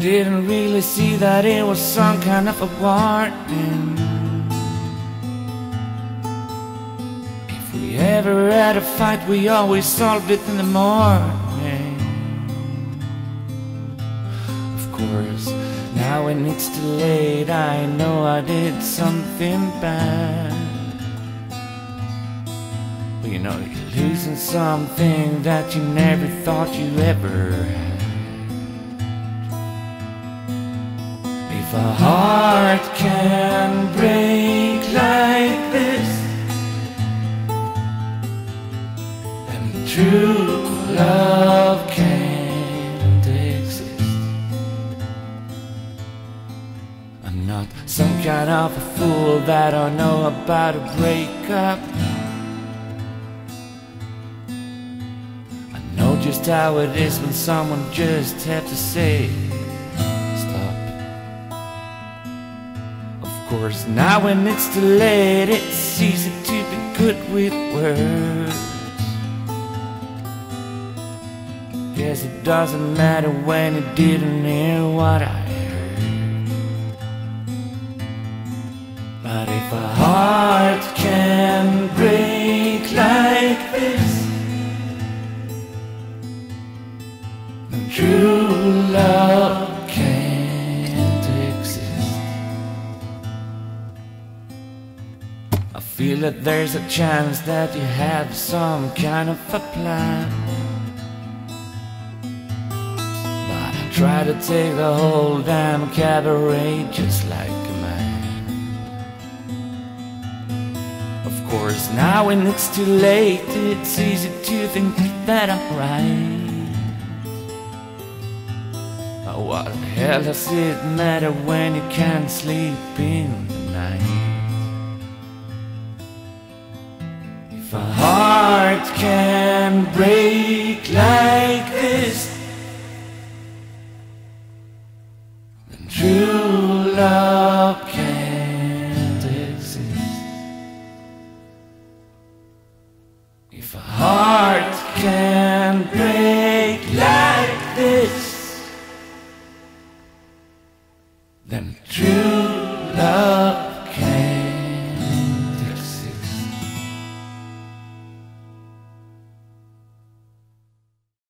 didn't really see that it was some kind of a warning. If we ever had a fight, we always solved it in the morning. Of course, now when it's too late, I know I did something bad. But you know, you're losing something that you never thought you ever had. If a heart can break like this, then true love can't exist. I'm not some kind of a fool that don't know about a breakup. I know just how it is when someone just have to say course, now when it's too late, it's easy to be good with words. Guess it doesn't matter when you didn't hear what I heard. But if a heart can break like I feel that there's a chance that you have some kind of a plan. But I try to take the whole damn cabaret just like a man. Of course, now when it's too late, it's easy to think that I'm right. What the hell does it matter when you can't sleep in the night? heart can break like this. Then true love can't exist. If a heart can break like this Then true